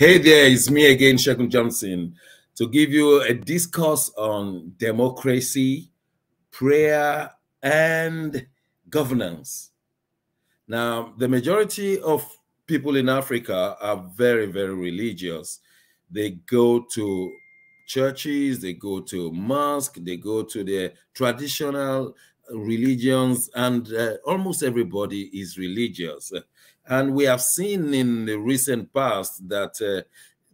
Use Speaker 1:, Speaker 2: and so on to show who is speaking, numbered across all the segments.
Speaker 1: Hey there, it's me again, Segun Johnson, to give you a discourse on democracy, prayer, and governance. Now, the majority of people in Africa are very, very religious. They go to churches, they go to mosque, they go to their traditional religions, and uh, almost everybody is religious. And we have seen in the recent past that uh,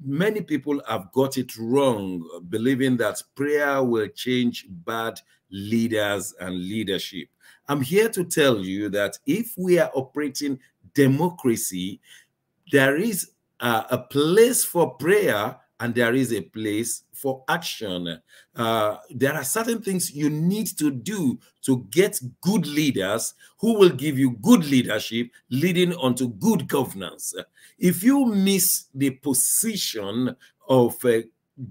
Speaker 1: many people have got it wrong, believing that prayer will change bad leaders and leadership. I'm here to tell you that if we are operating democracy, there is a, a place for prayer and there is a place for action. Uh, there are certain things you need to do to get good leaders who will give you good leadership, leading onto good governance. If you miss the position of uh,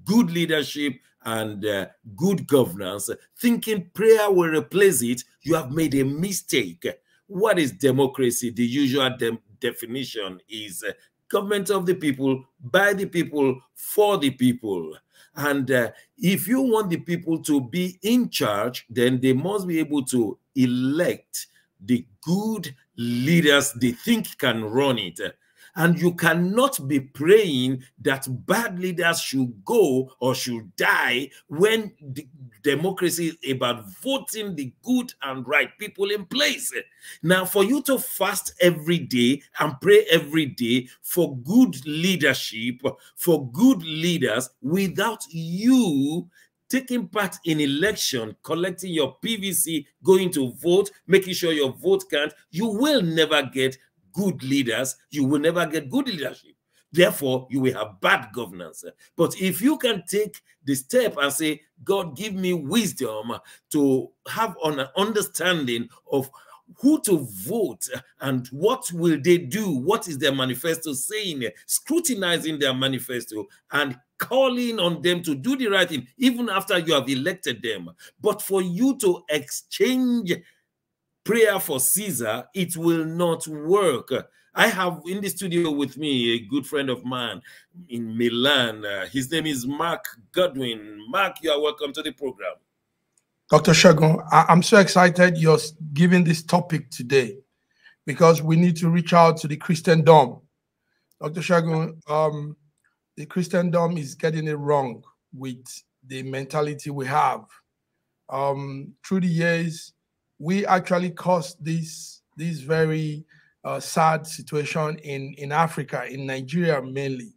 Speaker 1: good leadership and uh, good governance, thinking prayer will replace it, you have made a mistake. What is democracy? The usual de definition is uh, government of the people, by the people, for the people. And uh, if you want the people to be in charge, then they must be able to elect the good leaders they think can run it. And you cannot be praying that bad leaders should go or should die when democracy is about voting the good and right people in place. Now, for you to fast every day and pray every day for good leadership, for good leaders, without you taking part in election, collecting your PVC, going to vote, making sure your vote count, you will never get good leaders, you will never get good leadership. Therefore, you will have bad governance. But if you can take the step and say, God, give me wisdom to have an understanding of who to vote and what will they do what is their manifesto saying scrutinizing their manifesto and calling on them to do the right thing even after you have elected them but for you to exchange prayer for Caesar, it will not work. I have in the studio with me a good friend of mine in Milan. Uh, his name is Mark Godwin. Mark, you are welcome to the program.
Speaker 2: Dr. Segun, I- am so excited you're giving this topic today because we need to reach out to the Christendom. Dr. Segun, um, the Christendom is getting it wrong with the mentality we have. Um, through the years, we actually caused this this very uh, sad situation in in Africa, in Nigeria mainly,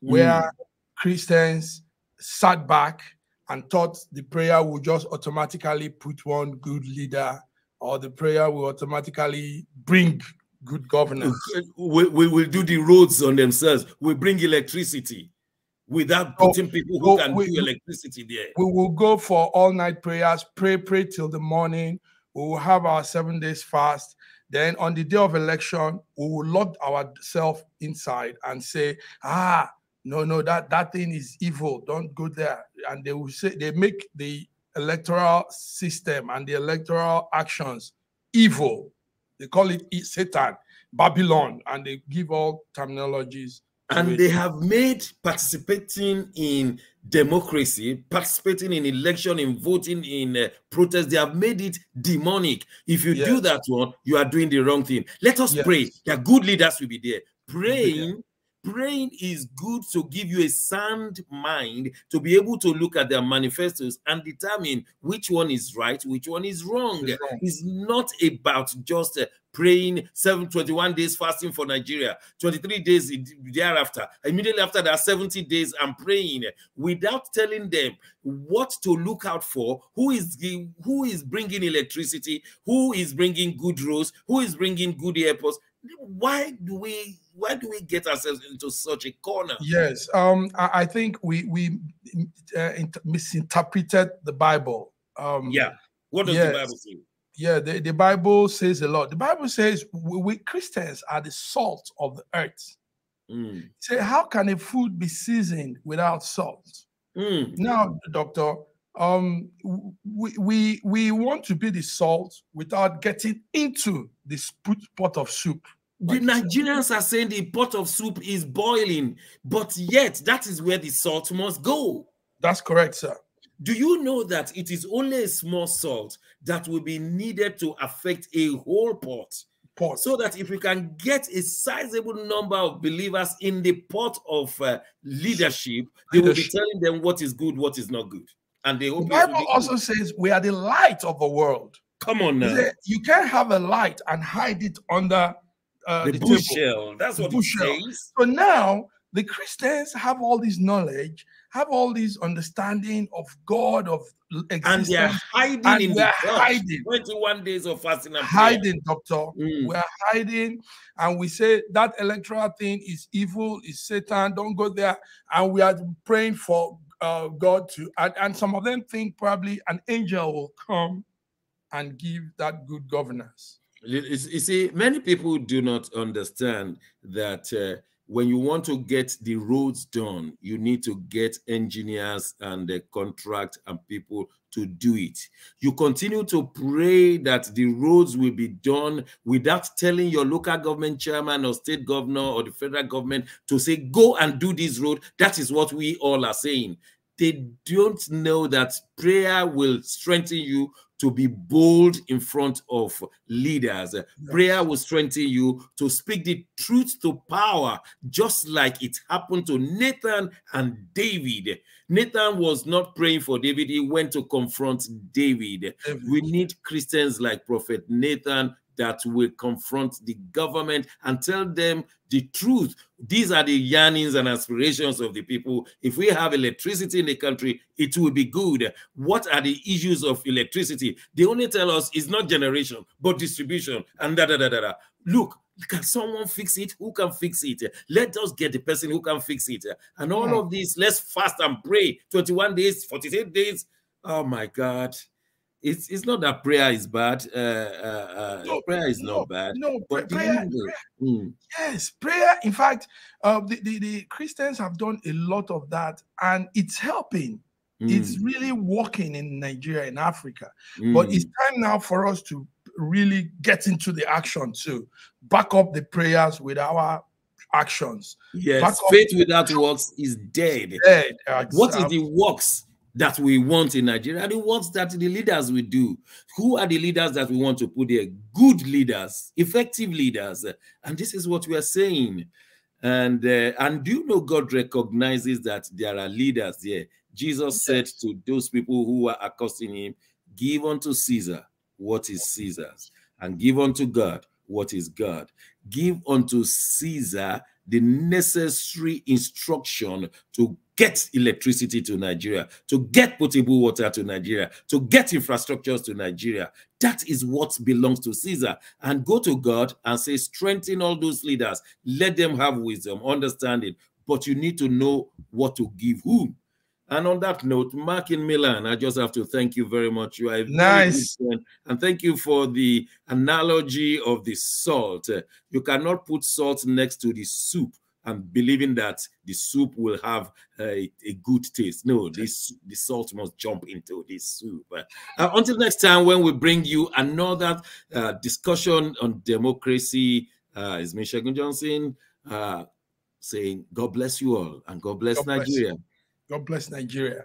Speaker 2: where mm. Christians sat back and thought the prayer would just automatically put one good leader, or the prayer will automatically bring good governance.
Speaker 1: We, we will do the roads on themselves. We bring electricity without putting so, people who can we, do electricity there.
Speaker 2: We will go for all night prayers, pray, pray till the morning we will have our seven days fast. Then on the day of election, we will lock ourselves inside and say, ah, no, no, that, that thing is evil. Don't go there. And they will say, they make the electoral system and the electoral actions evil. They call it Satan, Babylon, and they give all terminologies
Speaker 1: and they have made participating in democracy, participating in election, in voting, in uh, protest, they have made it demonic. If you yes. do that one, you are doing the wrong thing. Let us yes. pray that good leaders will be there. Praying praying is good to give you a sound mind to be able to look at their manifestos and determine which one is right, which one is wrong. It's not about just uh, praying 721 days fasting for Nigeria, 23 days thereafter. Immediately after that, 70 days, I'm praying without telling them what to look out for, who is who is bringing electricity, who is bringing good roads, who is bringing good airports. Why do we why do we get ourselves into such a corner?
Speaker 2: Yes, um, I, I think we we uh, misinterpreted the Bible. Um,
Speaker 1: yeah, what does yes. the Bible say?
Speaker 2: Yeah, the, the Bible says a lot. The Bible says we, we Christians are the salt of the earth. Mm. Say, how can a food be seasoned without salt? Mm. Now, doctor, um, we, we we want to be the salt without getting into this pot of soup.
Speaker 1: The Nigerians are saying the pot of soup is boiling, but yet that is where the salt must go.
Speaker 2: That's correct, sir.
Speaker 1: Do you know that it is only a small salt that will be needed to affect a whole pot? Pot. So that if we can get a sizable number of believers in the pot of uh, leadership, they will be telling them what is good, what is not good. And they
Speaker 2: the Bible also says we are the light of the world.
Speaker 1: Come on now.
Speaker 2: You can't have a light and hide it under uh,
Speaker 1: the, the bushel. That's the what bushel. it says.
Speaker 2: So now the Christians have all this knowledge, have all this understanding of God, of existence.
Speaker 1: And they're hiding and in the hiding. 21 days of fasting and
Speaker 2: Hiding, doctor. Mm. We're hiding. And we say that electoral thing is evil, is Satan, don't go there. And we are praying for uh, God to, and, and some of them think probably an angel will come and give that good governance.
Speaker 1: You see, many people do not understand that uh, when you want to get the roads done, you need to get engineers and the contract and people to do it. You continue to pray that the roads will be done without telling your local government chairman or state governor or the federal government to say, go and do this road. That is what we all are saying. They don't know that prayer will strengthen you to be bold in front of leaders. Prayer will strengthen you to speak the truth to power, just like it happened to Nathan and David. Nathan was not praying for David, he went to confront David. David. We need Christians like Prophet Nathan that will confront the government and tell them the truth. These are the yearnings and aspirations of the people. If we have electricity in the country, it will be good. What are the issues of electricity? They only tell us it's not generation, but distribution and da da da da. da. Look, can someone fix it? Who can fix it? Let us get the person who can fix it. And all mm. of this, let's fast and pray. 21 days, 48 days. Oh my God it's it's not that prayer is bad. Uh, uh, uh no, prayer is no, not bad.
Speaker 2: No, but prayer, prayer mm. yes, prayer. In fact, uh, the, the, the Christians have done a lot of that, and it's helping. Mm. It's really working in Nigeria, in Africa. Mm. But it's time now for us to really get into the action to back up the prayers with our actions.
Speaker 1: Yes, faith without works is dead. dead. What is the works? That we want in Nigeria, the ones that the leaders will do. Who are the leaders that we want to put there? Good leaders, effective leaders. And this is what we are saying. And uh, and do you know God recognizes that there are leaders there? Jesus said to those people who were accosting him, Give unto Caesar what is Caesar's, and give unto God what is God. Give unto Caesar the necessary instruction to get electricity to Nigeria, to get potable water to Nigeria, to get infrastructures to Nigeria. That is what belongs to Caesar. And go to God and say, strengthen all those leaders. Let them have wisdom, understanding. But you need to know what to give whom. And on that note, Mark in Milan, I just have to thank you very much. You are
Speaker 2: nice.
Speaker 1: And thank you for the analogy of the salt. You cannot put salt next to the soup and believing that the soup will have a, a good taste. No, this the salt must jump into this soup. Uh, until next time, when we bring you another uh, discussion on democracy, uh, is Michelle Johnson uh, saying, God bless you all and God bless God Nigeria. Bless.
Speaker 2: God bless Nigeria.